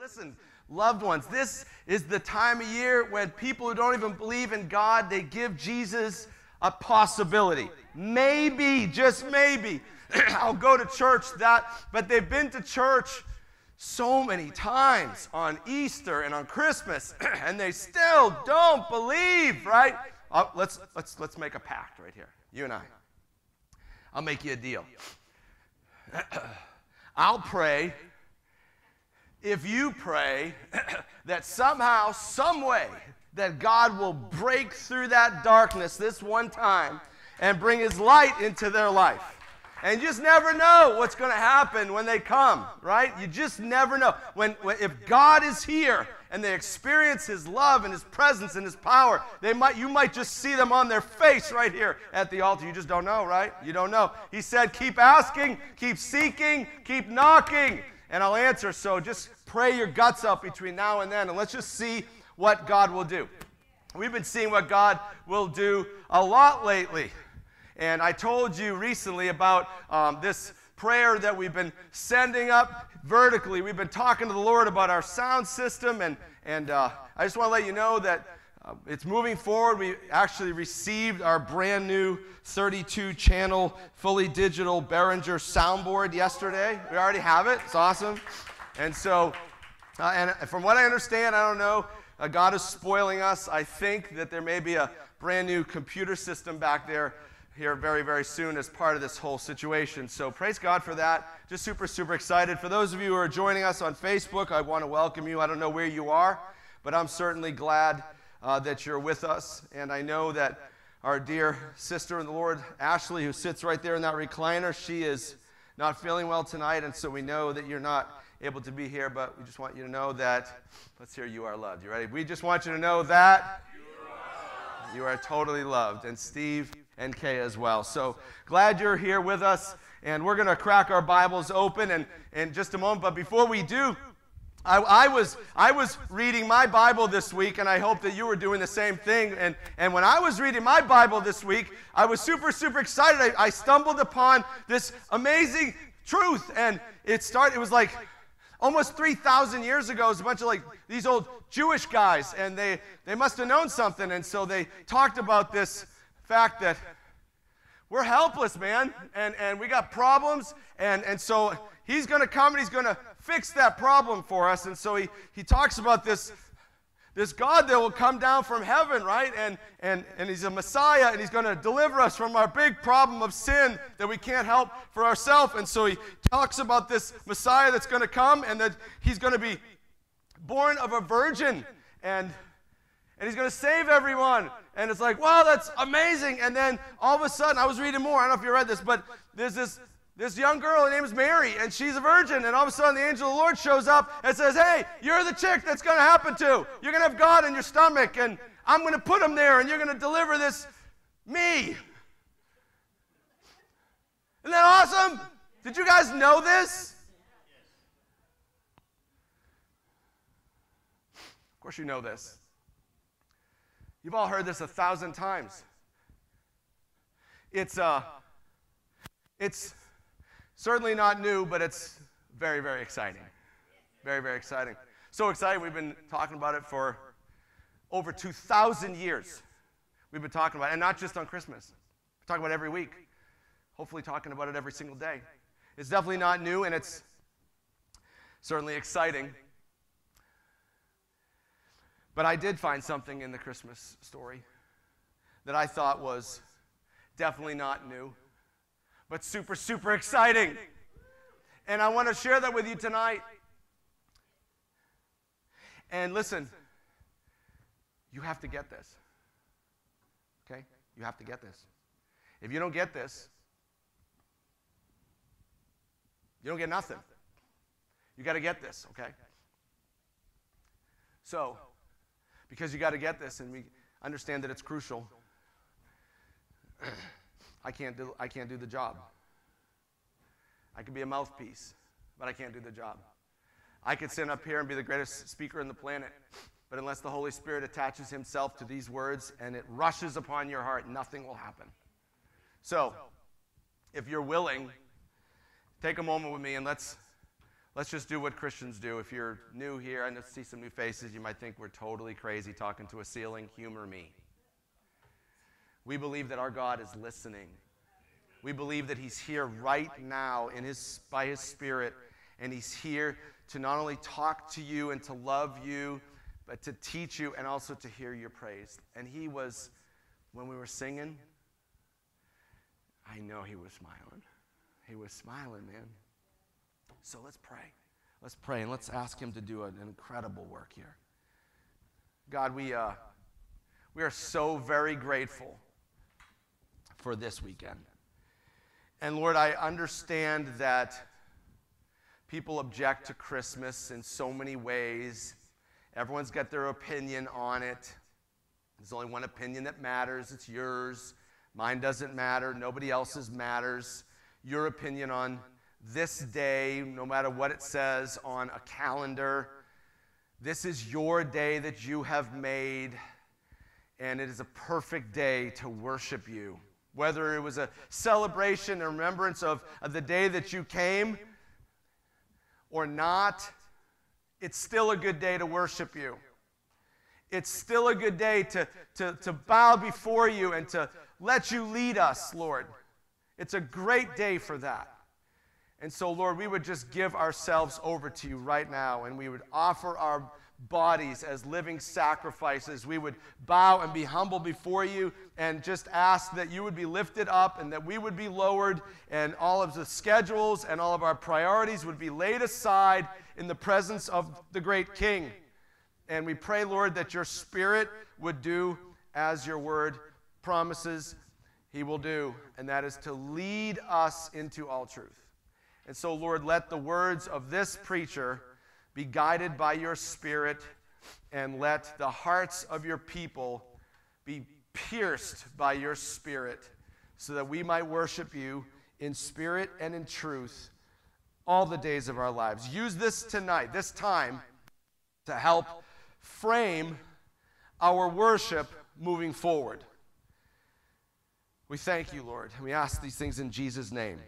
Listen, loved ones, this is the time of year when people who don't even believe in God, they give Jesus a possibility. Maybe, just maybe, I'll go to church that, but they've been to church so many times on Easter and on Christmas, and they still don't believe, right? Uh, let's, let's, let's make a pact right here, you and I. I'll make you a deal. I'll pray if you pray that somehow, some way, that God will break through that darkness this one time and bring His light into their life. And you just never know what's going to happen when they come, right? You just never know. When, when, if God is here and they experience His love and His presence and His power, they might, you might just see them on their face right here at the altar. You just don't know, right? You don't know. He said, keep asking, keep seeking, keep knocking, and I'll answer. So just pray your guts up between now and then, and let's just see what God will do. We've been seeing what God will do a lot lately. And I told you recently about um, this prayer that we've been sending up vertically. We've been talking to the Lord about our sound system, and, and uh, I just want to let you know that uh, it's moving forward. We actually received our brand new 32 channel, fully digital Behringer soundboard yesterday. We already have it, it's awesome. And so, uh, and from what I understand, I don't know, uh, God is spoiling us. I think that there may be a brand new computer system back there here very, very soon as part of this whole situation. So praise God for that. Just super, super excited. For those of you who are joining us on Facebook, I want to welcome you. I don't know where you are, but I'm certainly glad uh, that you're with us. And I know that our dear sister in the Lord, Ashley, who sits right there in that recliner, she is not feeling well tonight. And so we know that you're not able to be here, but we just want you to know that, let's hear you are loved. You ready? We just want you to know that you are totally loved. And Steve, and Kay as well. So glad you're here with us. And we're going to crack our Bibles open in, in just a moment. But before we do, I, I, was, I was reading my Bible this week, and I hope that you were doing the same thing. And, and when I was reading my Bible this week, I was super, super excited. I, I stumbled upon this amazing truth. And it started, it was like almost 3,000 years ago. It was a bunch of like these old Jewish guys, and they, they must have known something. And so they talked about this fact that we're helpless, man, and, and we got problems, and, and so he's going to come and he's going to fix that problem for us. And so he, he talks about this, this God that will come down from heaven, right? And, and, and he's a Messiah, and he's going to deliver us from our big problem of sin that we can't help for ourselves. And so he talks about this Messiah that's going to come, and that he's going to be born of a virgin, and, and he's going to save everyone. And it's like, wow, that's amazing. And then all of a sudden, I was reading more. I don't know if you read this, but there's this, this young girl, her name is Mary, and she's a virgin. And all of a sudden, the angel of the Lord shows up and says, hey, you're the chick that's going to happen to. You're going to have God in your stomach, and I'm going to put him there, and you're going to deliver this me. Isn't that awesome? Did you guys know this? Of course, you know this. You've all heard this a thousand times. It's, uh, it's certainly not new, but it's very, very exciting. Very, very exciting. So exciting, we've been talking about it for over 2,000 years. We've been talking about it, and not just on Christmas. We're talking about it every week. Hopefully, talking about it every single day. It's definitely not new, and it's certainly exciting. But I did find something in the Christmas story that I thought was definitely not new, but super, super exciting. And I want to share that with you tonight. And listen, you have to get this. Okay? You have to get this. If you don't get this, you don't get nothing. You got to get this, okay? So, because you got to get this, and we understand that it's crucial. I can't do, I can't do the job. I could be a mouthpiece, but I can't do the job. I could sit up here and be the greatest speaker on the planet, but unless the Holy Spirit attaches himself to these words and it rushes upon your heart, nothing will happen. So, if you're willing, take a moment with me and let's let's just do what Christians do. If you're new here, I see some new faces, you might think we're totally crazy talking to a ceiling. Humor me. We believe that our God is listening. We believe that He's here right now in his, by His Spirit, and He's here to not only talk to you and to love you, but to teach you and also to hear your praise. And He was, when we were singing, I know He was smiling. He was smiling, man. So let's pray. Let's pray and let's ask Him to do an incredible work here. God, we, uh, we are so very grateful for this weekend. And Lord, I understand that people object to Christmas in so many ways. Everyone's got their opinion on it. There's only one opinion that matters it's yours. Mine doesn't matter. Nobody else's matters. Your opinion on this day, no matter what it says on a calendar, this is your day that you have made, and it is a perfect day to worship you. Whether it was a celebration and remembrance of, of the day that you came or not, it's still a good day to worship you. It's still a good day to, to, to bow before you and to let you lead us, Lord. It's a great day for that. And so, Lord, we would just give ourselves over to you right now and we would offer our bodies as living sacrifices. We would bow and be humble before you and just ask that you would be lifted up and that we would be lowered and all of the schedules and all of our priorities would be laid aside in the presence of the great King. And we pray, Lord, that your Spirit would do as your word promises he will do, and that is to lead us into all truth. And so, Lord, let the words of this preacher be guided by your Spirit, and let the hearts of your people be pierced by your Spirit, so that we might worship you in spirit and in truth all the days of our lives. Use this tonight, this time, to help frame our worship moving forward. We thank you, Lord, and we ask these things in Jesus' name.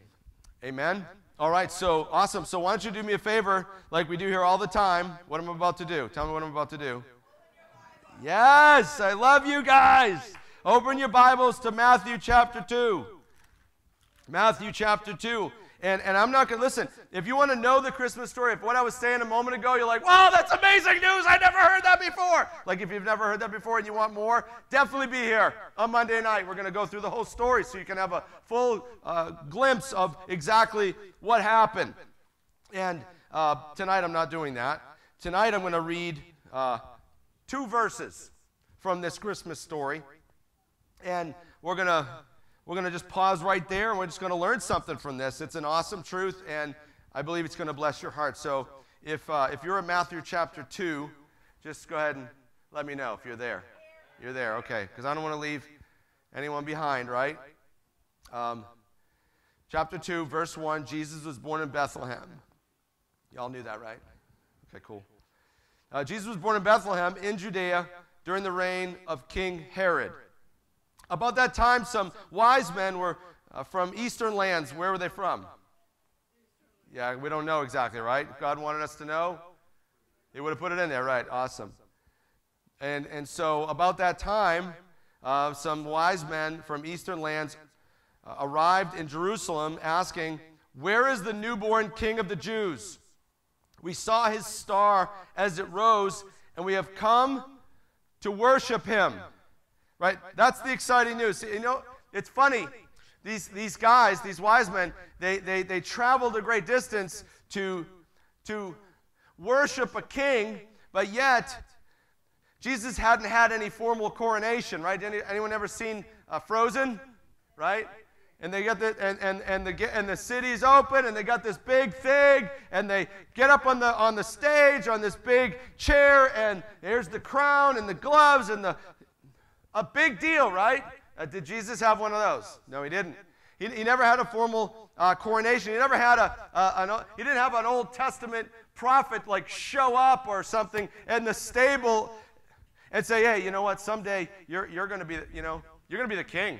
Amen. All right, so awesome. So why don't you do me a favor, like we do here all the time? What I'm about to do. Tell me what I'm about to do. Yes, I love you guys. Open your Bibles to Matthew chapter 2. Matthew chapter 2. And, and I'm not going to listen. If you want to know the Christmas story, if what I was saying a moment ago, you're like, wow, that's amazing news. I never heard that before. Like if you've never heard that before and you want more, definitely be here on Monday night. We're going to go through the whole story so you can have a full uh, glimpse of exactly what happened. And uh, tonight I'm not doing that. Tonight I'm going to read uh, two verses from this Christmas story. And we're going to we're going to just pause right there and we're just going to learn something from this. It's an awesome truth, and I believe it's going to bless your heart. So if, uh, if you're in Matthew chapter 2, just go ahead and let me know if you're there. You're there, okay, because I don't want to leave anyone behind, right? Um, chapter 2, verse 1 Jesus was born in Bethlehem. Y'all knew that, right? Okay, cool. Uh, Jesus was born in Bethlehem in Judea during the reign of King Herod. About that time, some wise men were uh, from eastern lands. Where were they from? Yeah, we don't know exactly, right? God wanted us to know. He would have put it in there, right? Awesome. And, and so, about that time, uh, some wise men from eastern lands uh, arrived in Jerusalem asking, Where is the newborn king of the Jews? We saw his star as it rose, and we have come to worship him. Right? That's the exciting news. You know, it's funny. These, these guys, these wise men, they, they, they traveled a great distance to, to worship a king, but yet Jesus hadn't had any formal coronation, right? Any, anyone ever seen uh, Frozen? Right? and they got the and, and, and the and the city's open and they got this big thing and they get up on the on the stage on this big chair and there's the crown and the gloves and the a big deal, right? Uh, did Jesus have one of those? No, he didn't. He, he never had a formal uh, coronation. He never had a, an, he didn't have an Old Testament prophet like show up or something in the stable and say, hey, you know what? Someday you're, you're going to be, you know, you're going to be the king.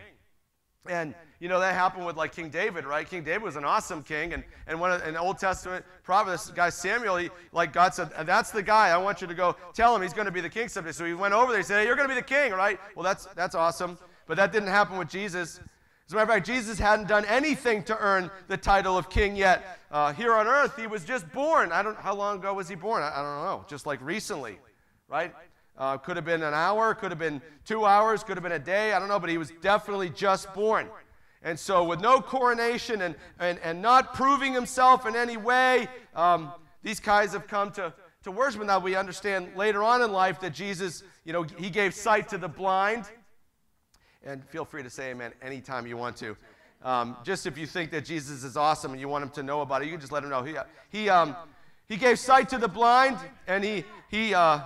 And, you know, that happened with like King David, right? King David was an awesome king. And, and one of, an Old Testament prophet, this guy Samuel, he, like God said, that's the guy. I want you to go tell him he's going to be the king someday. So he went over there. He said, hey, you're going to be the king, right? Well, that's, that's awesome. But that didn't happen with Jesus. As a matter of fact, Jesus hadn't done anything to earn the title of king yet. Uh, here on earth, he was just born. I don't, how long ago was he born? I, I don't know. Just like recently, right? Uh, could have been an hour, could have been two hours, could have been a day. I don't know, but he was definitely just born. And so, with no coronation and, and, and not proving himself in any way, um, these guys have come to, to worship. Now we understand later on in life that Jesus, you know, he gave sight to the blind. And feel free to say amen anytime you want to. Um, just if you think that Jesus is awesome and you want him to know about it, you can just let him know. He, he, um, he gave sight to the blind and he, he, uh,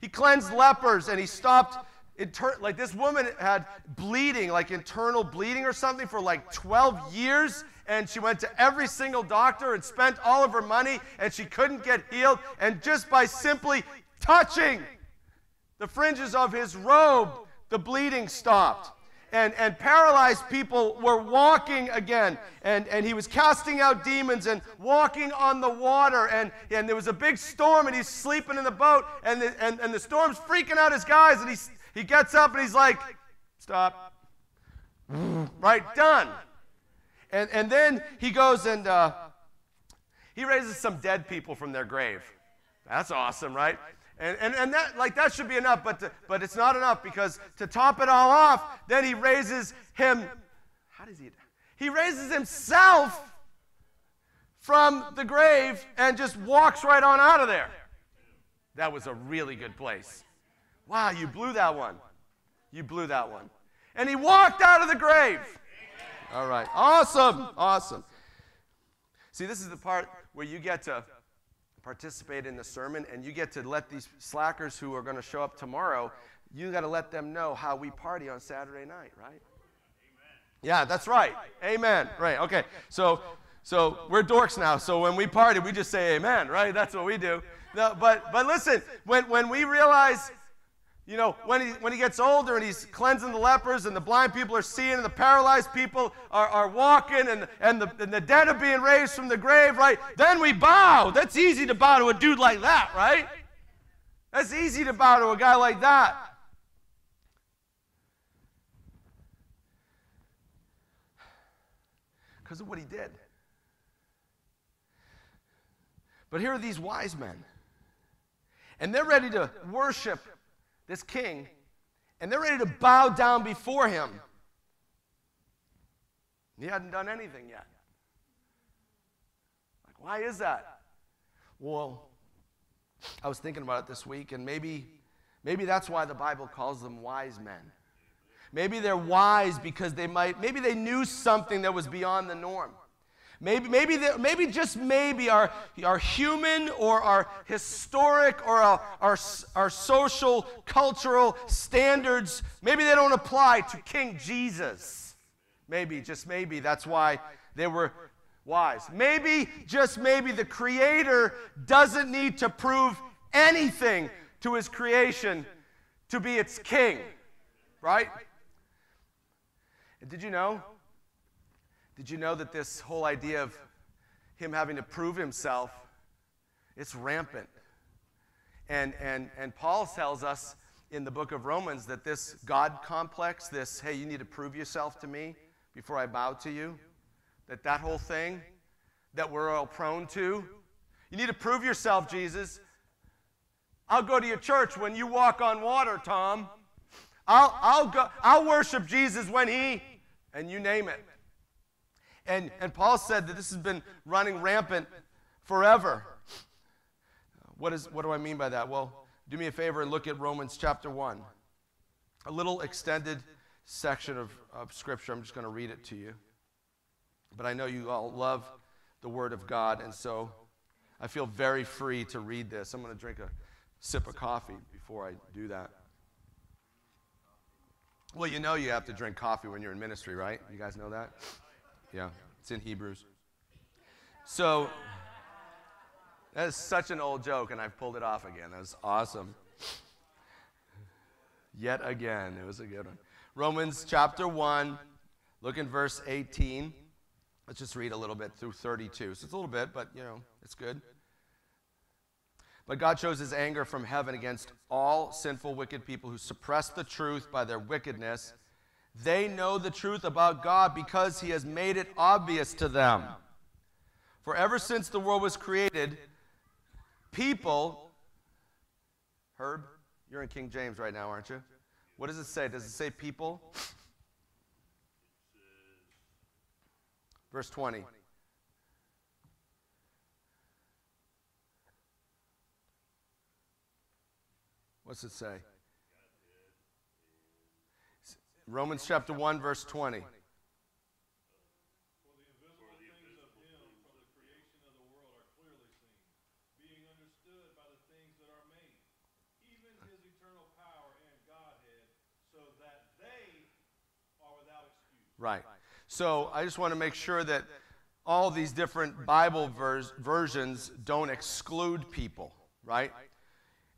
he cleansed lepers and he stopped, inter- like this woman had bleeding, like internal bleeding or something for like 12 years. And she went to every single doctor and spent all of her money and she couldn't get healed. And just by simply touching the fringes of his robe, the bleeding stopped and, and paralyzed people were walking again. And, and he was casting out demons and walking on the water. And, and there was a big storm, and he's sleeping in the boat. And the, and, and the storm's freaking out his guys. And he, he gets up and he's like, Stop. right, done. And, and then he goes and uh, he raises some dead people from their grave. That's awesome, right? And, and, and that, like, that should be enough, but, to, but it's not enough because to top it all off, then he raises him. How does he? He raises himself from the grave and just walks right on out of there. That was a really good place. Wow, you blew that one. You blew that one. And he walked out of the grave. All right. Awesome. Awesome. See, this is the part where you get to participate in the sermon, and you get to let these slackers who are going to show up tomorrow, you got to let them know how we party on Saturday night, right? Amen. Yeah, that's right. Amen. Right. Okay. So, so we're dorks now. So when we party, we just say amen, right? That's what we do. No, but but listen, when when we realize you know, when he, when he gets older and he's cleansing the lepers and the blind people are seeing and the paralyzed people are, are walking and, and, the, and the dead are being raised from the grave, right? Then we bow. That's easy to bow to a dude like that, right? That's easy to bow to a guy like that. Because of what he did. But here are these wise men. And they're ready to worship this king, and they're ready to bow down before him. He hadn't done anything yet. Like, why is that? Well, I was thinking about it this week, and maybe, maybe that's why the Bible calls them wise men. Maybe they're wise because they might, maybe they knew something that was beyond the norm. Maybe, maybe, maybe just maybe our, our human or our historic or our, our, our social, cultural standards, maybe they don't apply to King Jesus. Maybe, just maybe, that's why they were wise. Maybe, just maybe, the Creator doesn't need to prove anything to His creation to be its king, right? Did you know did you know that this whole idea of him having to prove himself, it's rampant. And, and, and Paul tells us in the book of Romans that this God complex, this, hey, you need to prove yourself to me before I bow to you, that that whole thing that we're all prone to, you need to prove yourself, Jesus. I'll go to your church when you walk on water, Tom. I'll, I'll, go, I'll worship Jesus when he, and you name it. And, and Paul said that this has been running rampant forever. What, is, what do I mean by that? Well, do me a favor and look at Romans chapter 1. A little extended section of, of Scripture. I'm just going to read it to you. But I know you all love the Word of God, and so I feel very free to read this. I'm going to drink a sip of coffee before I do that. Well, you know you have to drink coffee when you're in ministry, right? You guys know that? Yeah, it's in Hebrews. So, that is such an old joke, and I've pulled it off again. That was awesome. Yet again, it was a good one. Romans chapter 1, Look in verse 18. Let's just read a little bit through 32. So it's a little bit, but you know, it's good. But God shows his anger from heaven against all sinful, wicked people who suppress the truth by their wickedness. They know the truth about God because he has made it obvious to them. For ever since the world was created, people, Herb, you're in King James right now, aren't you? What does it say? Does it say people? Verse 20. What's it say? Romans chapter 1, verse 20. Right. So I just want to make sure that all these different Bible vers- versions don't exclude people, right?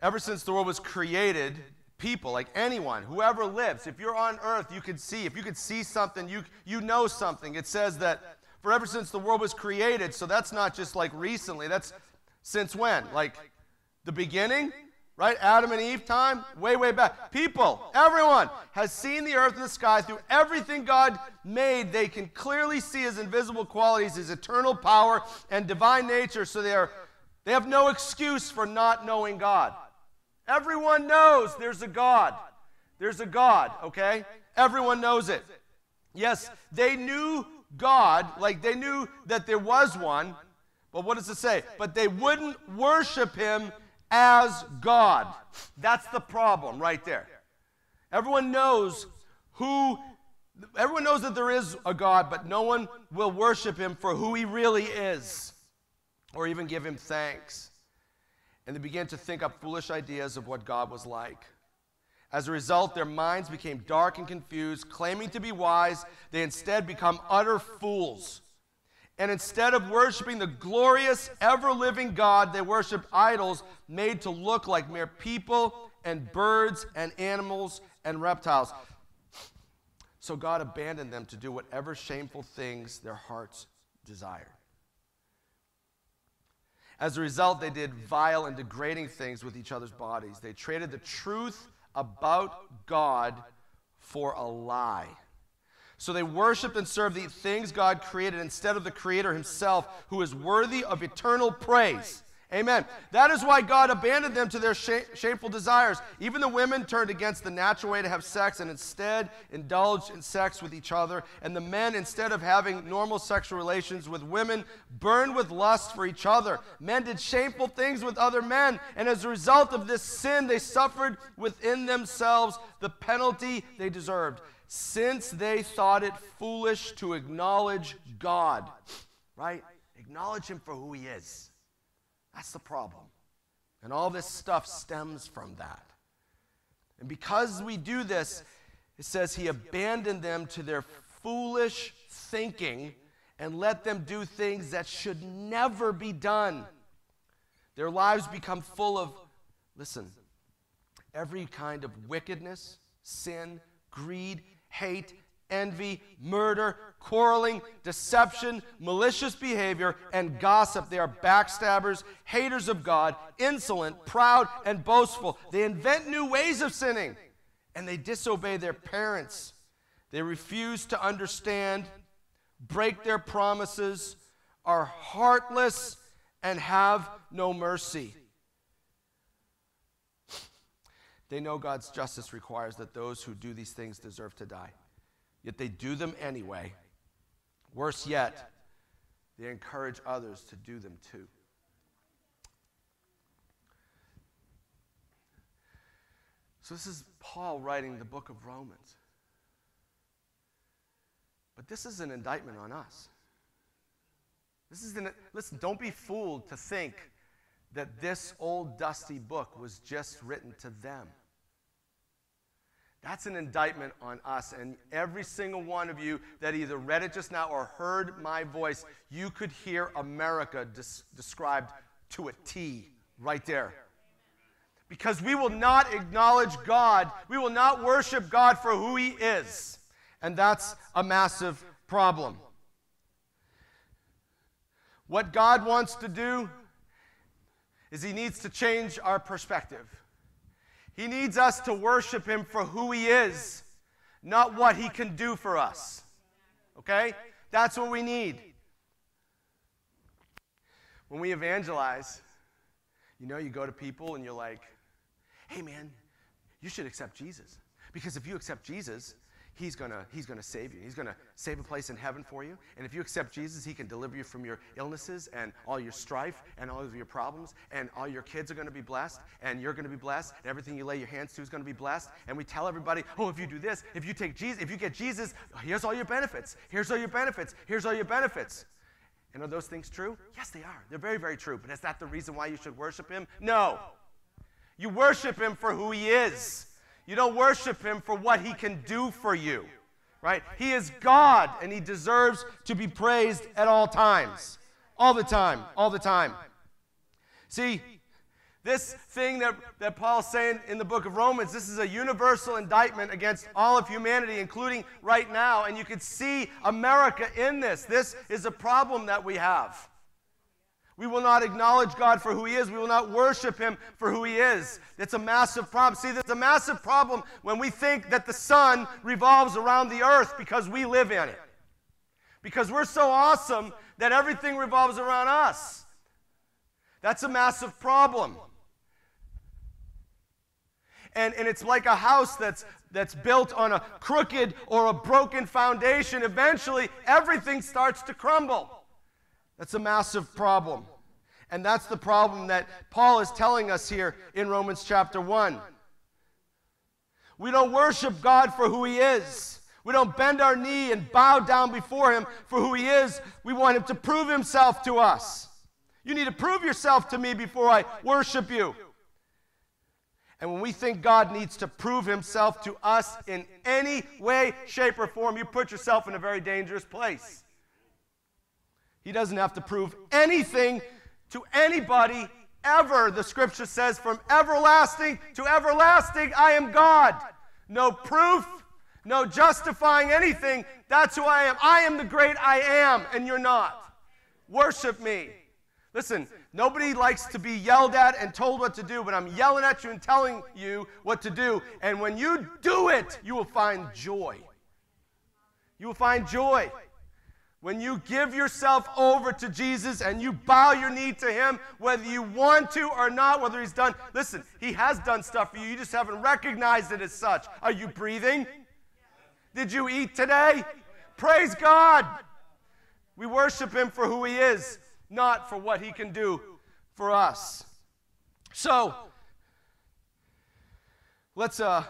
Ever since the world was created, people, like anyone, whoever lives, if you're on earth, you could see. If you could see something, you, you know something. It says that for ever since the world was created, so that's not just like recently, that's since when? Like the beginning? right? Adam and Eve time, way, way back. People, everyone has seen the earth and the sky through everything God made. They can clearly see his invisible qualities, his eternal power and divine nature, so they, are, they have no excuse for not knowing God. Everyone knows there's a God. There's a God, okay? Everyone knows it. Yes, they knew God, like they knew that there was one, but what does it say? But they wouldn't worship him as God. That's the problem right there. Everyone knows who, everyone knows that there is a God, but no one will worship him for who he really is or even give him thanks. And they began to think up foolish ideas of what God was like. As a result, their minds became dark and confused. Claiming to be wise, they instead become utter fools. And instead of worshiping the glorious, ever living God, they worship idols made to look like mere people and birds and animals and reptiles. So God abandoned them to do whatever shameful things their hearts desired. As a result, they did vile and degrading things with each other's bodies. They traded the truth about God for a lie so they worshiped and served the things God created instead of the Creator Himself, who is worthy of eternal praise. Amen. That is why God abandoned them to their shameful desires. Even the women turned against the natural way to have sex and instead indulged in sex with each other. And the men, instead of having normal sexual relations with women, burned with lust for each other. Men did shameful things with other men. And as a result of this sin, they suffered within themselves the penalty they deserved since they thought it foolish to acknowledge God, right? Acknowledge Him for who He is. That's the problem. And all this stuff stems from that. And because we do this, it says He abandoned them to their foolish thinking and let them do things that should never be done. Their lives become full of, listen, every kind of wickedness, sin, greed, hate, envy, murder, quarreling, deception, malicious behavior, and gossip. They are backstabbers, haters of God, insolent, proud, and boastful. They invent new ways of sinning, and they disobey their parents. They refuse to understand, break their promises, are heartless, and have no mercy. They know God's justice requires that those who do these things deserve to die. Yet they do them anyway. Worse yet, they encourage others to do them too. So, this is Paul writing the book of Romans. But this is an indictment on us. This is an, listen, don't be fooled to think that this old dusty book was just written to them. That's an indictment on us. And every single one of you that either read it just now or heard my voice, you could hear America des- described to a T right there. Because we will not acknowledge God, we will not worship God for who He is. And that's a massive problem. What God wants to do is He needs to change our perspective. He needs us to worship Him for who He is, not what He can do for us. Okay? That's what we need. When we evangelize, you know, you go to people and you're like, hey man, you should accept Jesus. Because if you accept Jesus, He's gonna, he's gonna save you. He's gonna save a place in heaven for you. And if you accept Jesus, He can deliver you from your illnesses and all your strife and all of your problems. And all your kids are gonna be blessed. And you're gonna be blessed. And everything you lay your hands to is gonna be blessed. And we tell everybody, oh, if you do this, if you take Jesus, if you get Jesus, here's all your benefits. Here's all your benefits. Here's all your benefits. And are those things true? Yes, they are. They're very, very true. But is that the reason why you should worship Him? No. You worship Him for who He is. You don't worship him for what he can do for you, right? He is God and he deserves to be praised at all times. All the time, all the time. See, this thing that, that Paul's saying in the book of Romans, this is a universal indictment against all of humanity, including right now. And you can see America in this. This is a problem that we have. We will not acknowledge God for who He is. We will not worship Him for who He is. It's a massive problem. See, there's a massive problem when we think that the sun revolves around the earth because we live in it. Because we're so awesome that everything revolves around us. That's a massive problem. And, and it's like a house that's, that's built on a crooked or a broken foundation. Eventually, everything starts to crumble. That's a massive problem. And that's the problem that Paul is telling us here in Romans chapter 1. We don't worship God for who He is. We don't bend our knee and bow down before Him for who He is. We want Him to prove Himself to us. You need to prove yourself to me before I worship you. And when we think God needs to prove Himself to us in any way, shape, or form, you put yourself in a very dangerous place. He doesn't have to prove anything to anybody ever. The scripture says, from everlasting to everlasting, I am God. No proof, no justifying anything. That's who I am. I am the great I am, and you're not. Worship me. Listen, nobody likes to be yelled at and told what to do, but I'm yelling at you and telling you what to do. And when you do it, you will find joy. You will find joy. When you give yourself over to Jesus and you bow your knee to Him, whether you want to or not, whether He's done, listen, He has done stuff for you. You just haven't recognized it as such. Are you breathing? Did you eat today? Praise God. We worship Him for who He is, not for what He can do for us. So, let's, uh,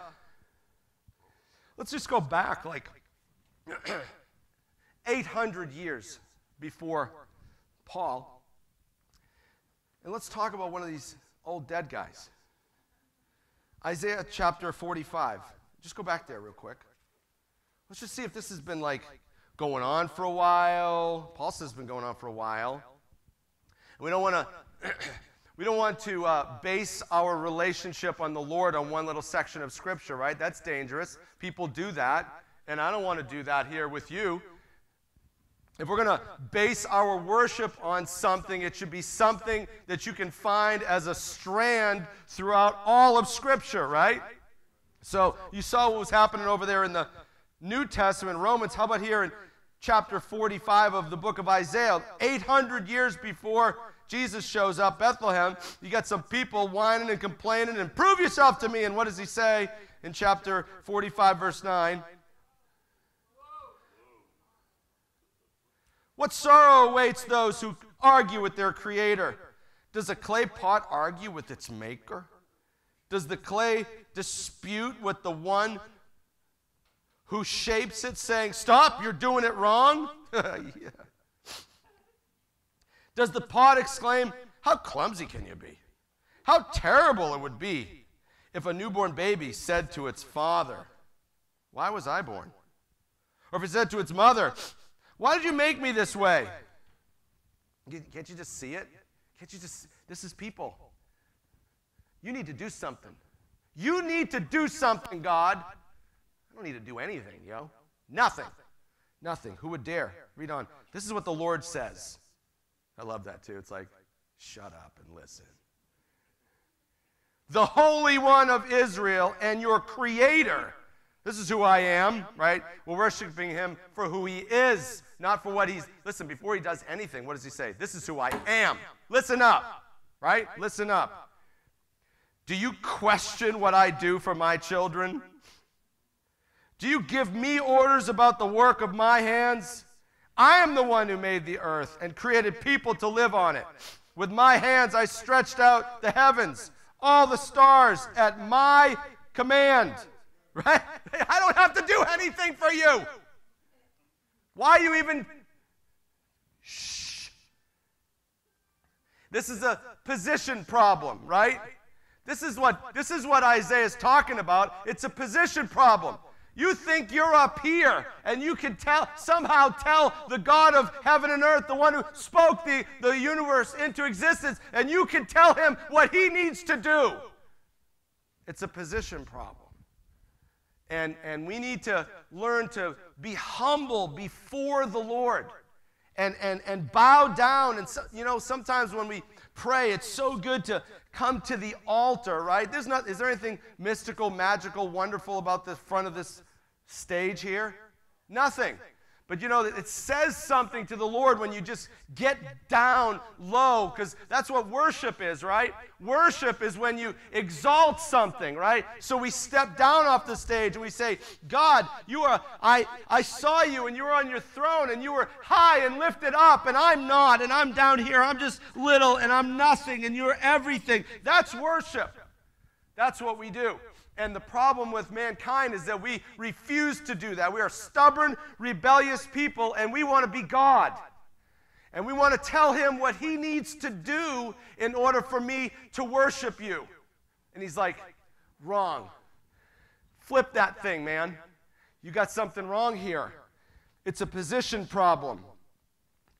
let's just go back like. 800 years before Paul. And let's talk about one of these old dead guys. Isaiah chapter 45. Just go back there real quick. Let's just see if this has been like going on for a while. Paul says it's been going on for a while. we don't want to. we don't want to uh, base our relationship on the Lord on one little section of Scripture, right? That's dangerous. People do that, and I don't want to do that here with you. If we're going to base our worship on something, it should be something that you can find as a strand throughout all of Scripture, right? So you saw what was happening over there in the New Testament, Romans. How about here in chapter 45 of the book of Isaiah? 800 years before Jesus shows up, Bethlehem, you got some people whining and complaining and prove yourself to me. And what does he say in chapter 45, verse 9? What sorrow awaits those who argue with their creator? Does a clay pot argue with its maker? Does the clay dispute with the one who shapes it, saying, Stop, you're doing it wrong? yeah. Does the pot exclaim, How clumsy can you be? How terrible it would be if a newborn baby said to its father, Why was I born? Or if it said to its mother, why did you make me this way? Can't you just see it? Can't you just, this is people. You need to do something. You need to do something, God. I don't need to do anything, yo. Nothing. Nothing. Who would dare? Read on. This is what the Lord says. I love that too. It's like, shut up and listen. The Holy One of Israel and your Creator. This is who I am, right? We're worshiping Him for who He is, not for what He's. Listen, before He does anything, what does He say? This is who I am. Listen up, right? Listen up. Do you question what I do for my children? Do you give me orders about the work of my hands? I am the one who made the earth and created people to live on it. With my hands I stretched out the heavens, all the stars at my command. Right? I don't have to do anything for you. Why are you even. Shh. This is a position problem, right? This is what this is what Isaiah is talking about. It's a position problem. You think you're up here and you can tell somehow tell the God of heaven and earth, the one who spoke the, the universe into existence, and you can tell him what he needs to do. It's a position problem. And, and we need to learn to be humble before the Lord and, and, and bow down. And, so, you know, sometimes when we pray, it's so good to come to the altar, right? There's not, is there anything mystical, magical, wonderful about the front of this stage here? Nothing. But you know, that it says something to the Lord when you just get down low, because that's what worship is, right? Worship is when you exalt something, right? So we step down off the stage and we say, God, you are, I, I saw you and you were on your throne and you were high and lifted up, and I'm not, and I'm down here, I'm just little and I'm nothing, and you're everything. That's worship. That's what we do. And the problem with mankind is that we refuse to do that. We are stubborn, rebellious people, and we want to be God. And we want to tell him what he needs to do in order for me to worship you. And he's like, wrong. Flip that thing, man. You got something wrong here. It's a position problem.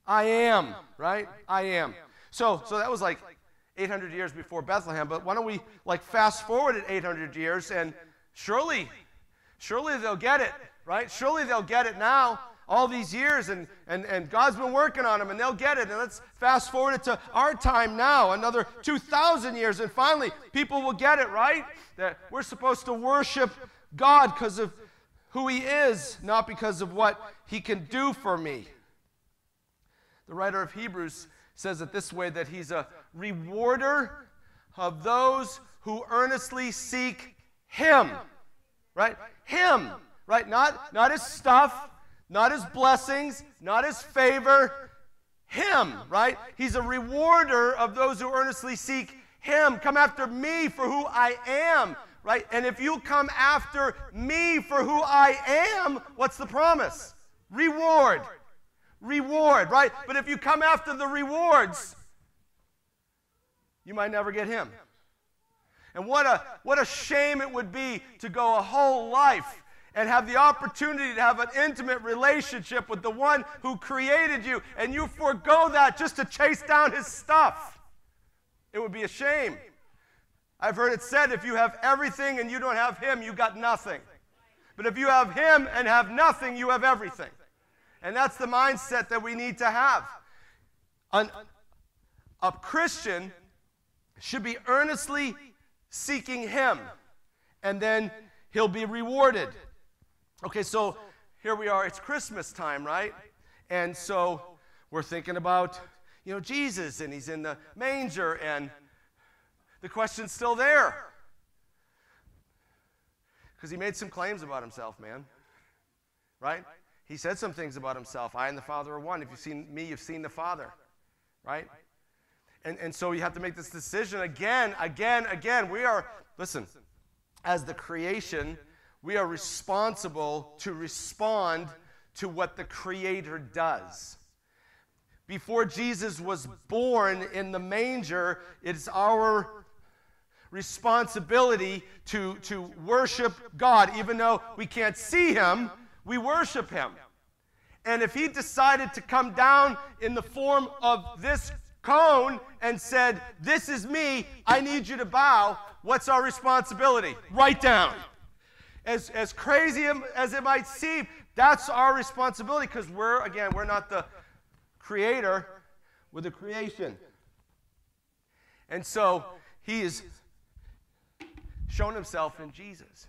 I am, right? I am. So, so that was like 800 years before Bethlehem, but why don't we like fast forward it 800 years and surely, surely they'll get it, right? Surely they'll get it now, all these years, and, and, and God's been working on them and they'll get it. And let's fast forward it to our time now, another 2,000 years, and finally people will get it, right? That we're supposed to worship God because of who He is, not because of what He can do for me. The writer of Hebrews says it this way that He's a rewarder of those who earnestly seek him. Right? Him. Right? Not, not his stuff, not his blessings, not his favor. Him. Right? He's a rewarder of those who earnestly seek him. Come after me for who I am. Right? And if you come after me for who I am, what's the promise? Reward. Reward, right? But if you come after the rewards, you might never get him. And what a, what a shame it would be to go a whole life and have the opportunity to have an intimate relationship with the one who created you, and you forego that just to chase down his stuff. It would be a shame. I've heard it said if you have everything and you don't have him, you got nothing. But if you have him and have nothing, you have everything. And that's the mindset that we need to have. An, a Christian should be earnestly seeking Him, and then He'll be rewarded. Okay, so here we are. It's Christmas time, right? And so we're thinking about, you know, Jesus, and He's in the manger, and the question's still there. Because He made some claims about Himself, man. Right? He said some things about Himself. I and the Father are one. If you've seen me, you've seen the Father. Right? And, and so you have to make this decision again, again, again. We are, listen, as the creation, we are responsible to respond to what the Creator does. Before Jesus was born in the manger, it's our responsibility to, to worship God. Even though we can't see Him, we worship Him. And if He decided to come down in the form of this cone and said, This is me, I need you to bow, what's our responsibility? Write down. As, as crazy as it might seem, That's our responsibility because we're, again, we're not the creator, we're the creation. And so he is shown himself in Jesus.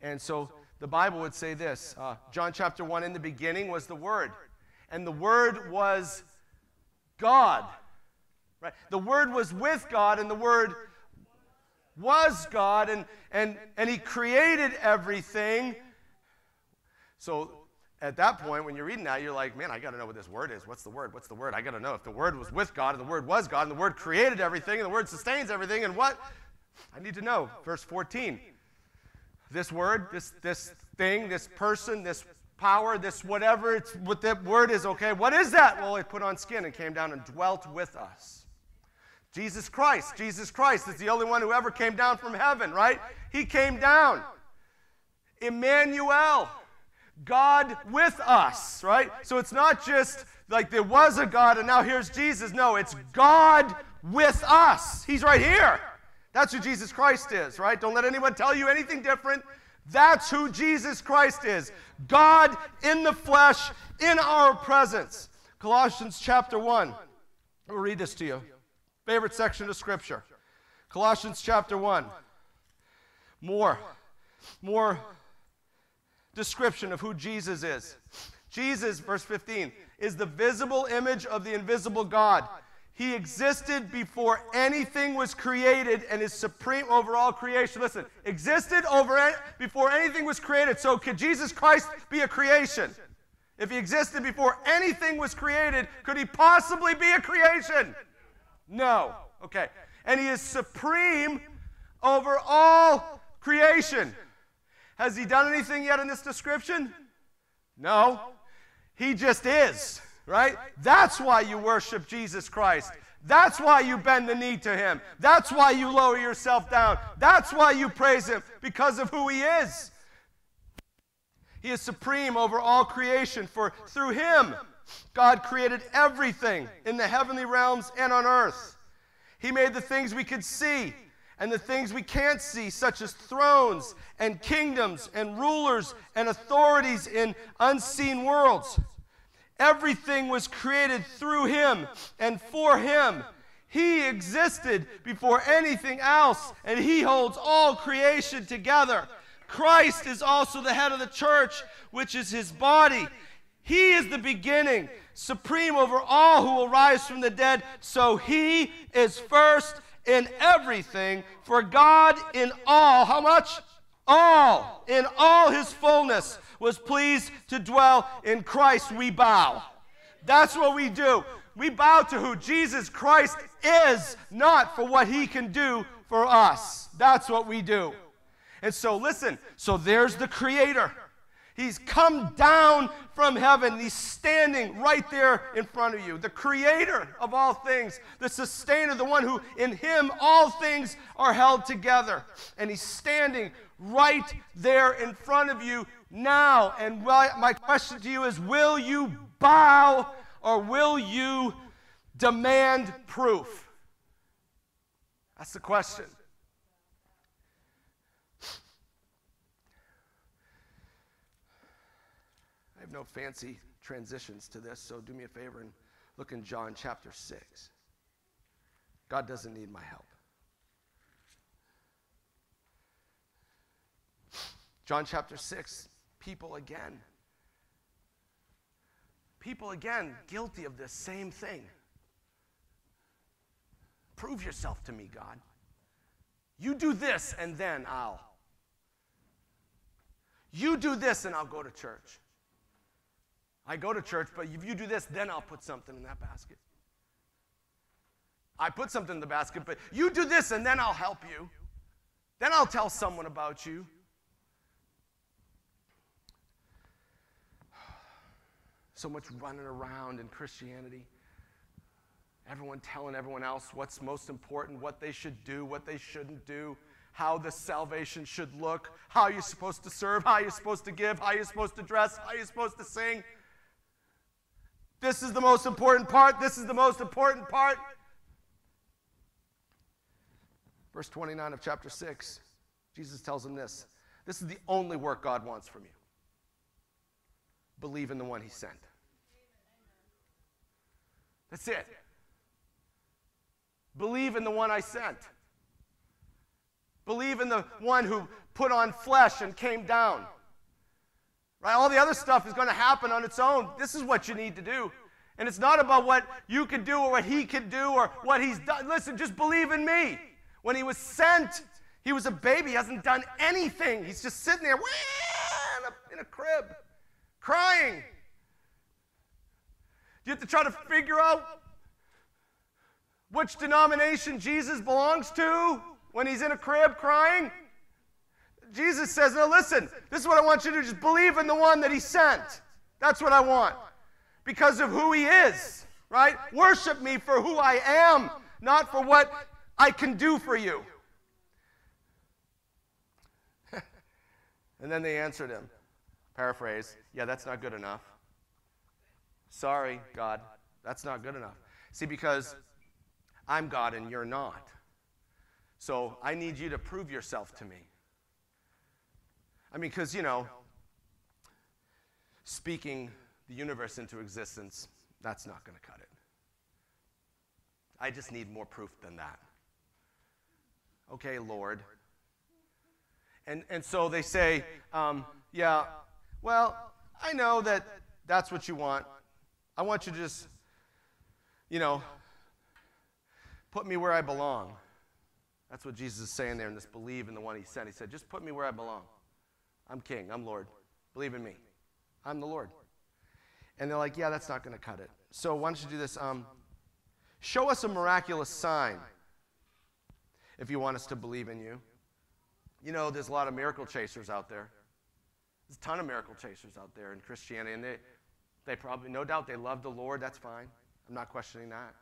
And so the Bible would say this uh, John chapter 1 in the beginning was the Word, and the Word was God. Right? The Word was with God, and the Word was God, and, and, and He created everything. So at that point, when you're reading that, you're like, man, I got to know what this word is. What's the word? What's the word? I got to know if the word was with God, and the word was God, and the word created everything, and the word sustains everything, and what? I need to know. Verse 14. This word, this, this thing, this person, this power, this whatever it's what that word is, okay, what is that? Well, it put on skin and came down and dwelt with us. Jesus Christ, Jesus Christ is the only one who ever came down from heaven, right? He came down. Emmanuel, God with us, right? So it's not just like there was a God and now here's Jesus. No, it's God with us. He's right here. That's who Jesus Christ is, right? Don't let anyone tell you anything different. That's who Jesus Christ is. God in the flesh, in our presence. Colossians chapter 1. I'll read this to you. Favorite section of Scripture. Colossians chapter 1. More. More description of who Jesus is. Jesus, verse 15, is the visible image of the invisible God. He existed before anything was created and is supreme over all creation. Listen, existed over before anything was created. So could Jesus Christ be a creation? If he existed before anything was created, could he possibly be a creation? No. Okay. And he is supreme over all creation. Has he done anything yet in this description? No. He just is right? That's why you worship Jesus Christ. That's why you bend the knee to him. That's why you lower yourself down. That's why you praise him because of who he is. He is supreme over all creation, for through him, God created everything in the heavenly realms and on earth. He made the things we could see and the things we can't see, such as thrones and kingdoms and rulers and authorities in unseen worlds. Everything was created through him and for him. He existed before anything else, and he holds all creation together. Christ is also the head of the church, which is his body. He is the beginning, supreme over all who will rise from the dead. So he is first in everything. For God in all, how much? All, in all his fullness was pleased to dwell in Christ, we bow. That's what we do. We bow to who Jesus Christ is, not for what he can do for us. That's what we do. And so, listen, so there's the Creator. He's come down from heaven. He's standing right there in front of you. The creator of all things, the sustainer, the one who in him all things are held together. And he's standing right there in front of you now. And my question to you is will you bow or will you demand proof? That's the question. I have no fancy transitions to this, so do me a favor and look in John chapter 6. God doesn't need my help. John chapter 6, people again. People again guilty of the same thing. Prove yourself to me, God. You do this, and then I'll. You do this, and I'll go to church. I go to church, but if you do this, then I'll put something in that basket. I put something in the basket, but you do this, and then I'll help you. Then I'll tell someone about you. So much running around in Christianity. Everyone telling everyone else what's most important, what they should do, what they shouldn't do, how the salvation should look, how you're supposed to serve, how you're supposed to give, how you're supposed to dress, how you're supposed to sing. This is the most important part. This is the most important part. Verse 29 of chapter 6, Jesus tells him this This is the only work God wants from you. believe in the one he sent. That's it. Believe in the one I sent. Believe in the one who put on flesh and came down. Right? All the other stuff is going to happen on its own. This is what you need to do. And it's not about what you can do or what he can do or what he's done. Listen, just believe in me. When he was sent, he was a baby. He hasn't done anything. He's just sitting there in a crib, crying. You have to try to figure out which denomination Jesus belongs to when he's in a crib crying? Jesus says, Now listen, this is what I want you to do. Just believe in the one that he sent. That's what I want. Because of who he is, right? Worship me for who I am, not for what I can do for you. and then they answered him. Paraphrase, yeah, that's not good enough. Sorry, God, that's not good enough. See, because I'm God and you're not. So I need you to prove yourself to me. I mean, because, you know, speaking the universe into existence, that's not going to cut it. I just need more proof than that. Okay, Lord. And, and so they say, um, yeah, well, I know that that's what you want. I want you to just, you know, put me where I belong. That's what Jesus is saying there in this believe in the one he sent. He said, just put me where I belong. I'm king. I'm Lord. Believe in me. I'm the Lord. And they're like, yeah, that's not going to cut it. So why don't you do this? Um, show us a miraculous sign if you want us to believe in you. You know, there's a lot of miracle chasers out there. There's a ton of miracle chasers out there in Christianity, and they, they probably, no doubt, they love the Lord. That's fine. I'm not questioning that.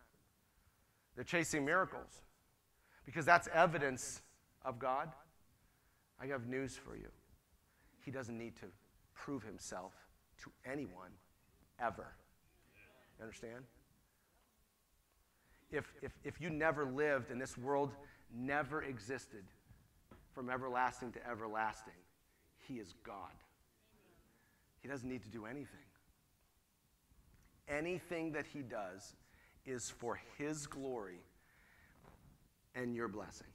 They're chasing miracles because that's evidence of God. I have news for you. He doesn't need to prove himself to anyone ever. You understand? If, if, if you never lived and this world never existed from everlasting to everlasting, He is God. He doesn't need to do anything. Anything that He does is for His glory and your blessing.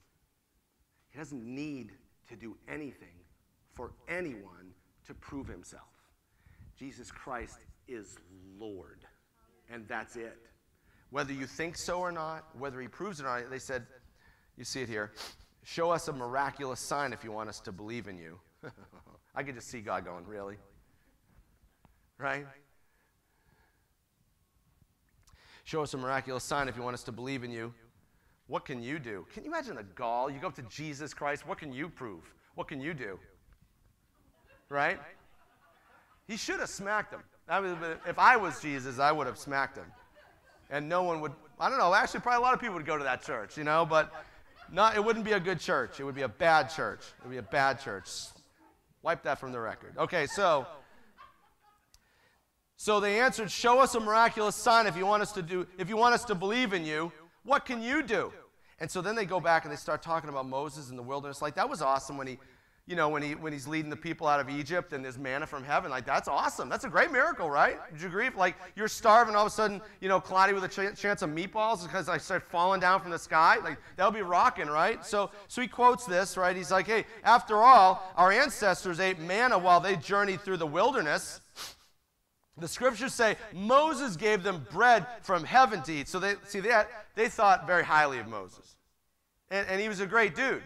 He doesn't need to do anything for anyone to prove himself. Jesus Christ is Lord, and that's it. Whether you think so or not, whether he proves it or not, they said, you see it here, show us a miraculous sign if you want us to believe in you. I could just see God going, really? Right? Show us a miraculous sign if you want us to believe in you. What can you do? Can you imagine the gall? You go up to Jesus Christ. What can you prove? What can you do? Right? He should have smacked him. if I was Jesus, I would have smacked him. And no one would, I don't know, actually, probably a lot of people would go to that church, you know, but not, it wouldn't be a good church. It would be a bad church. It would be a bad church. Wipe that from the record. Okay, so. So they answered, Show us a miraculous sign if you want us to do, if you want us to believe in you. What can you do? And so then they go back and they start talking about Moses in the wilderness. Like that was awesome when he you know, when, he, when he's leading the people out of Egypt and there's manna from heaven. Like, that's awesome. That's a great miracle, right? Did you agree? Like, you're starving, all of a sudden, you know, cloudy with a ch- chance of meatballs because I start falling down from the sky. Like, that'll be rocking, right? So, so he quotes this, right? He's like, hey, after all, our ancestors ate manna while they journeyed through the wilderness. The scriptures say Moses gave them bread from heaven to eat. So they see that they thought very highly of Moses. And, and he was a great dude.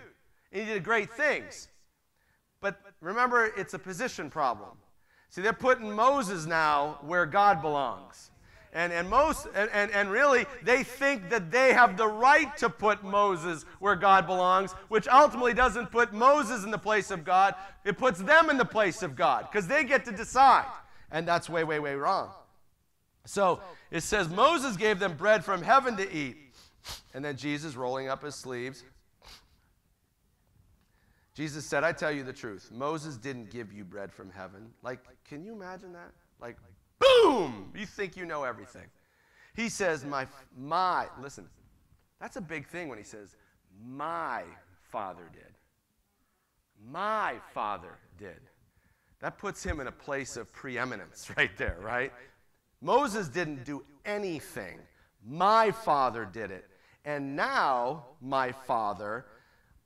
And he did great things. But remember, it's a position problem. See, they're putting Moses now where God belongs. And, and, most, and, and really, they think that they have the right to put Moses where God belongs, which ultimately doesn't put Moses in the place of God. It puts them in the place of God because they get to decide. And that's way, way, way wrong. So it says Moses gave them bread from heaven to eat. And then Jesus, rolling up his sleeves, Jesus said, I tell you the truth. Moses didn't give you bread from heaven. Like, can you imagine that? Like, boom! You think you know everything. He says, My, my, listen, that's a big thing when he says, My father did. My father did. That puts him in a place of preeminence right there, right? Moses didn't do anything. My father did it. And now my father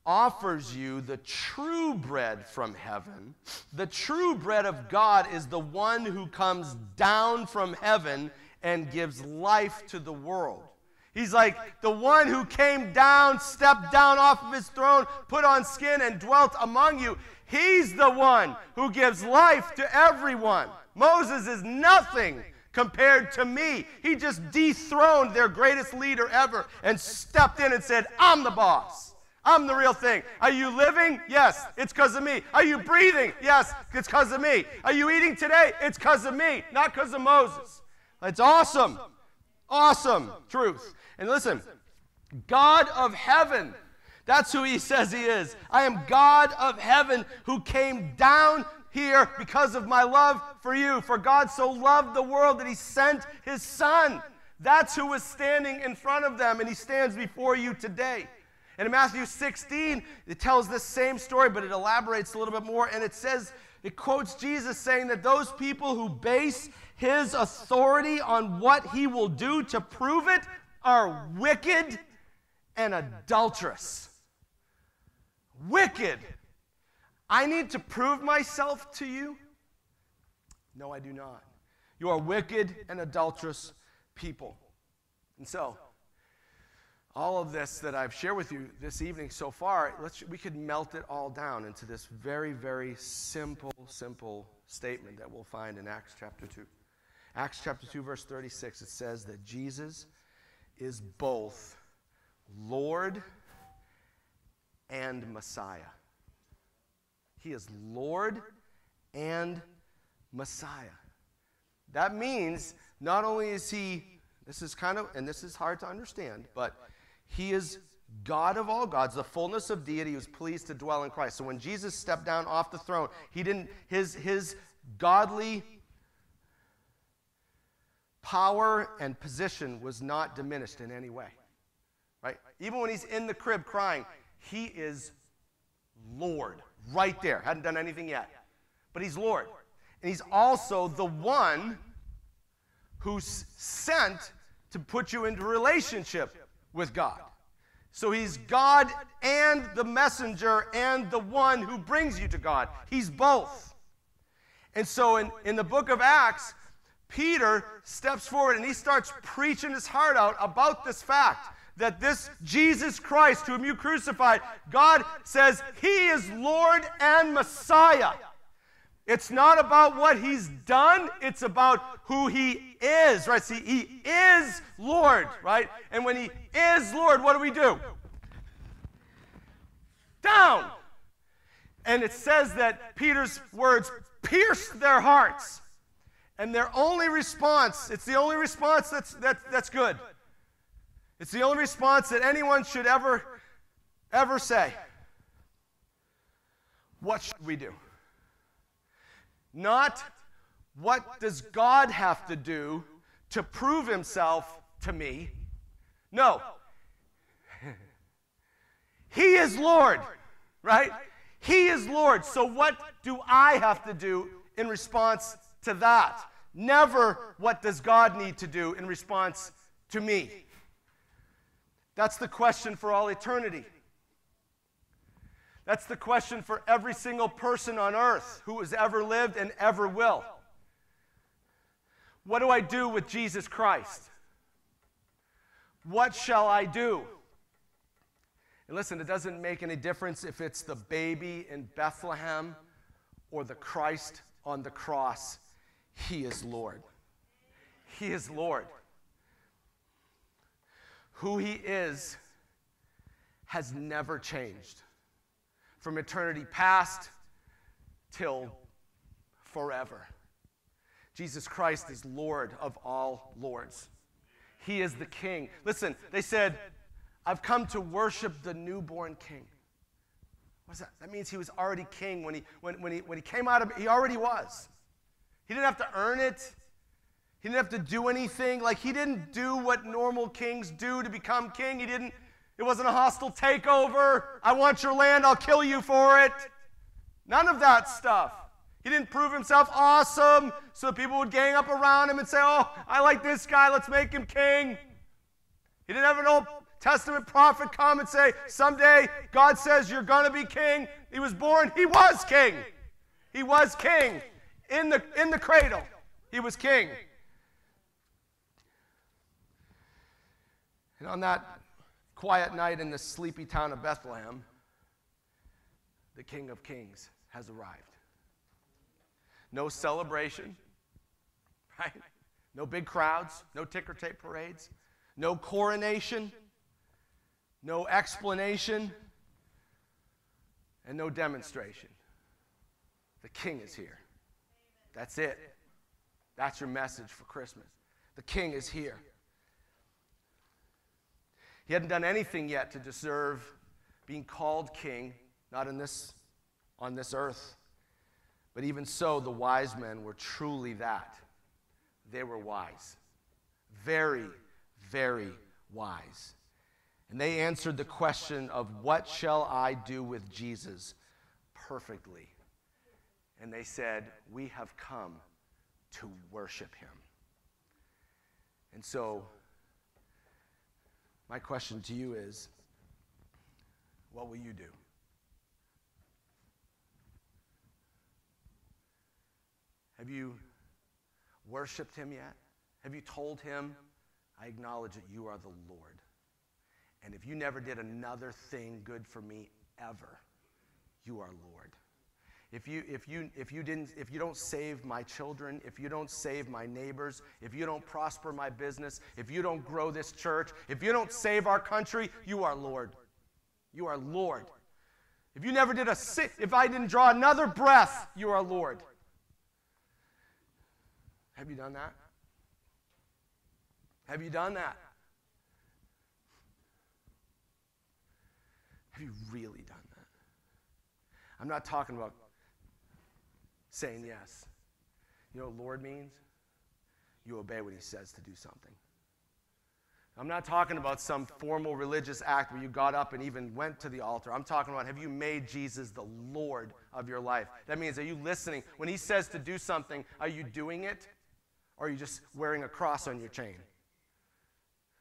offers you the true bread from heaven. The true bread of God is the one who comes down from heaven and gives life to the world. He's like the one who came down, stepped down off of his throne, put on skin, and dwelt among you. He's the one who gives life to everyone. Moses is nothing compared to me. He just dethroned their greatest leader ever and stepped in and said, I'm the boss. I'm the real thing. Are you living? Yes, it's because of me. Are you breathing? Yes, it's because of me. Are you eating today? It's because of me, not because of Moses. It's awesome. Awesome truth. And listen, God of heaven, that's who he says he is. I am God of heaven who came down here because of my love for you. For God so loved the world that he sent his son. That's who was standing in front of them, and he stands before you today. And in Matthew 16, it tells this same story, but it elaborates a little bit more. And it says, it quotes Jesus saying that those people who base his authority on what he will do to prove it are wicked and adulterous. Wicked. I need to prove myself to you? No, I do not. You are wicked and adulterous people. And so, all of this that I've shared with you this evening so far, let's, we could melt it all down into this very, very simple, simple statement that we'll find in Acts chapter 2. Acts chapter 2, verse 36, it says that Jesus is both Lord and Messiah. He is Lord and Messiah. That means not only is he, this is kind of, and this is hard to understand, but he is God of all gods, the fullness of deity who is pleased to dwell in Christ. So when Jesus stepped down off the throne, he didn't, his, his godly power and position was not diminished in any way. Right? Even when he's in the crib crying, he is Lord right there. Hadn't done anything yet. But he's Lord. And he's also the one who's sent to put you into relationship with God. So he's God and the messenger and the one who brings you to God. He's both. And so in, in the book of Acts, Peter steps forward and he starts preaching his heart out about this fact that this Jesus Christ, whom you crucified, God says he is Lord and Messiah. It's not about what he's done, it's about who he is, right? See, he is Lord, right? And when he is Lord, what do we do? Down. And it says that Peter's words pierced their hearts. And their only response, it's the only response that's, that, that's good. It's the only response that anyone should ever, ever say. What should we do? Not what does God have to do to prove himself to me? No. he is Lord, right? He is Lord. So what do I have to do in response to that. Never what does God need to do in response to me. That's the question for all eternity. That's the question for every single person on earth who has ever lived and ever will. What do I do with Jesus Christ? What shall I do? And listen, it doesn't make any difference if it's the baby in Bethlehem or the Christ on the cross. He is Lord. He is Lord. Who He is has never changed from eternity past till forever. Jesus Christ is Lord of all lords. He is the King. Listen, they said, I've come to worship the newborn King. What's that? That means he was already king when he, when, when he, when he came out of he already was. He didn't have to earn it. He didn't have to do anything. Like, he didn't do what normal kings do to become king. He didn't, it wasn't a hostile takeover. I want your land, I'll kill you for it. None of that stuff. He didn't prove himself awesome so people would gang up around him and say, Oh, I like this guy, let's make him king. He didn't have an Old Testament prophet come and say, Someday God says you're going to be king. He was born, he was king. He was king in the, in the cradle. He was king. And on that quiet night in the sleepy town of Bethlehem, the King of Kings has arrived. No celebration, right? No big crowds, no ticker tape parades, no coronation, no explanation, and no demonstration. The King is here. That's it. That's your message for Christmas. The King is here. He hadn't done anything yet to deserve being called king, not in this, on this earth. But even so, the wise men were truly that. They were wise. Very, very wise. And they answered the question of, What shall I do with Jesus? perfectly. And they said, We have come to worship him. And so, my question to you is what will you do? Have you worshiped him yet? Have you told him, I acknowledge that you are the Lord? And if you never did another thing good for me ever, you are Lord. If you, if, you, if, you didn't, if you don't save my children, if you don't save my neighbors, if you don't prosper my business, if you don't grow this church, if you don't save our country, you are Lord. You are Lord. If you never did a if I didn't draw another breath, you are Lord. Have you done that? Have you done that? Have you really done that? I'm not talking about saying yes. You know what Lord means? You obey what He says to do something. I'm not talking about some formal religious act where you got up and even went to the altar. I'm talking about have you made Jesus the Lord of your life? That means are you listening? When He says to do something, are you doing it? Or are you just wearing a cross on your chain?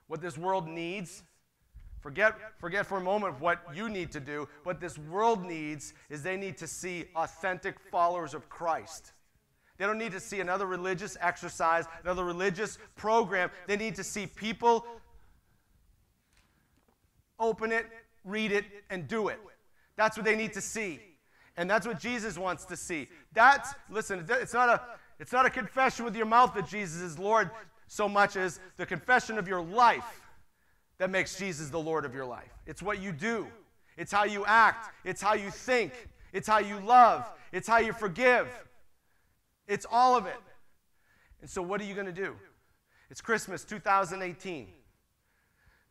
What this world needs Forget, forget for a moment what you need to do. What this world needs is they need to see authentic followers of Christ. They don't need to see another religious exercise, another religious program. They need to see people open it, read it, and do it. That's what they need to see. And that's what Jesus wants to see. That's, listen, it's not a, it's not a confession with your mouth that Jesus is Lord so much as the confession of your life that makes Jesus the Lord of your life. It's what you do, it's how you act, it's how you think, it's how you love, it's how you forgive. It's all of it. And so, what are you going to do? It's Christmas 2018.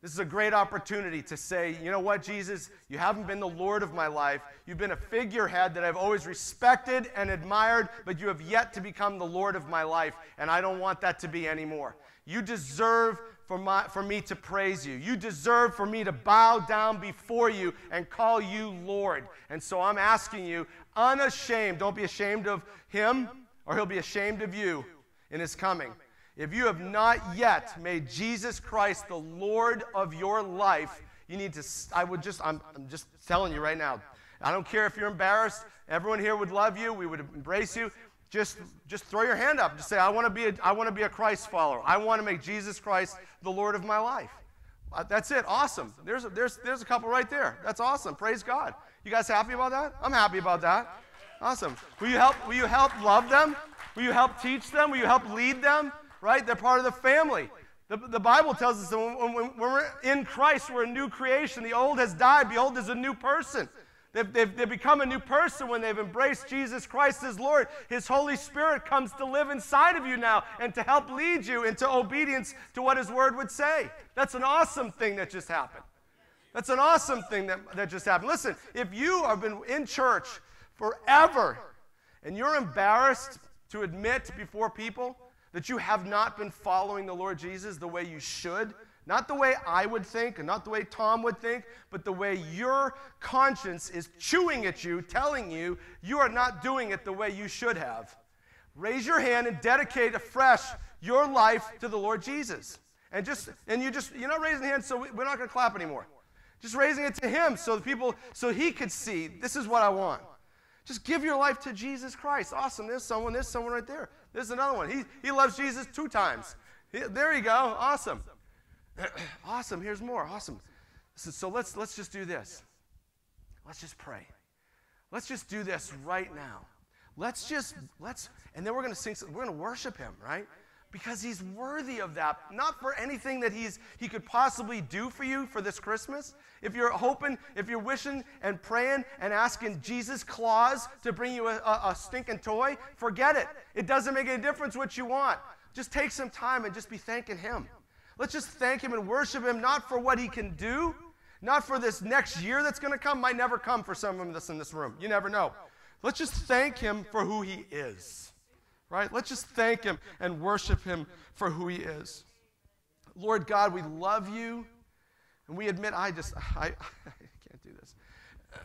This is a great opportunity to say, you know what, Jesus, you haven't been the Lord of my life. You've been a figurehead that I've always respected and admired, but you have yet to become the Lord of my life, and I don't want that to be anymore. You deserve for, my, for me to praise you. You deserve for me to bow down before you and call you Lord. And so I'm asking you, unashamed, don't be ashamed of him, or he'll be ashamed of you in his coming. If you have not yet made Jesus Christ the Lord of your life, you need to, I would just, I'm, I'm just telling you right now. I don't care if you're embarrassed. Everyone here would love you. We would embrace you just, just throw your hand up. Just say, I want to be a, I want to be a Christ follower. I want to make Jesus Christ the Lord of my life. Uh, that's it. Awesome. There's a, there's, there's a couple right there. That's awesome. Praise God. You guys happy about that? I'm happy about that. Awesome. Will you help, will you help love them? Will you help teach them? Will you help lead them? Right? They're part of the family. The, the Bible tells us that when, when, when we're in Christ, we're a new creation. The old has died. Behold, there's a new person. They've, they've, they've, become a new person when they've embraced Jesus Christ as Lord. His Holy Spirit comes to live inside of you now and to help lead you into obedience to what His Word would say. That's an awesome thing that just happened. That's an awesome thing that, that just happened. Listen, if you have been in church forever and you're embarrassed to admit before people that you have not been following the Lord Jesus the way you should, Not the way I would think and not the way Tom would think, but the way your conscience is chewing at you, telling you you are not doing it the way you should have. Raise your hand and dedicate afresh your life to the Lord Jesus. And just and you just you're not raising hands, so we're not going to clap anymore. Just raising it to Him so the people so He could see this is what I want. Just give your life to Jesus Christ. Awesome. There's someone. There's someone right there. There's another one. He, he loves Jesus two times. He, there you go. Awesome. awesome. Here's more. Awesome. So, so let's let's just do this. Let's just pray. Let's just do this right now. Let's just let's and then we're going to sing. We're going to worship Him, right? Because He's worthy of that. Not for anything that He's He could possibly do for you for this Christmas. If you're hoping, if you're wishing and praying and asking Jesus Claus to bring you a, a, a stinking toy, forget it. It doesn't make any difference what you want. Just take some time and just be thanking Him. Let's just thank Him and worship Him, not for what He can do, not for this next year that's going to come, might never come for some of us in this room. You never know. Let's just thank Him for who He is, right? Let's just thank Him and worship Him for who He is. Lord God, we love you, and we admit I just, I, I can't do this.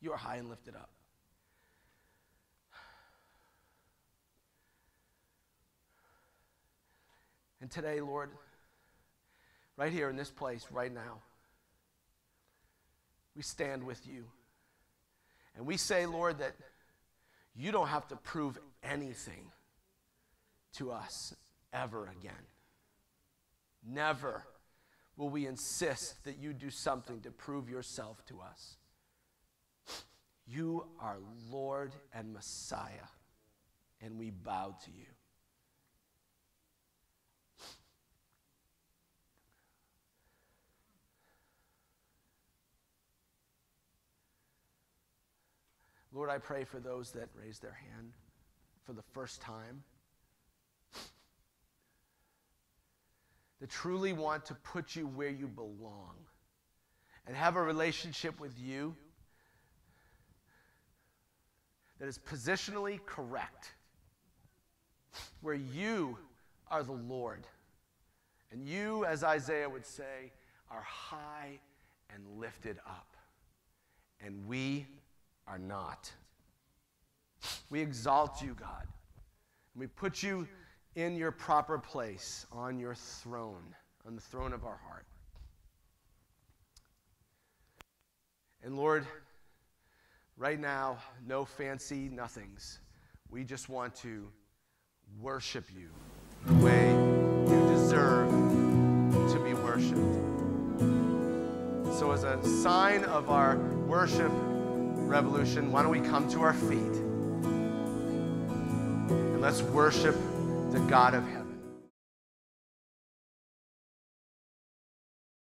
You are high and lifted up. And today, Lord, right here in this place, right now, we stand with you. And we say, Lord, that you don't have to prove anything to us ever again. Never will we insist that you do something to prove yourself to us. You are Lord and Messiah, and we bow to you. Lord, I pray for those that raise their hand for the first time, that truly want to put you where you belong and have a relationship with you that is positionally correct, where you are the Lord. And you, as Isaiah would say, are high and lifted up. And we are not. We exalt you, God. And we put you in your proper place on your throne, on the throne of our heart. And Lord, right now, no fancy nothings. We just want to worship you the way you deserve to be worshiped. So, as a sign of our worship revolution, why don't we come to our feet and let's worship the God of heaven.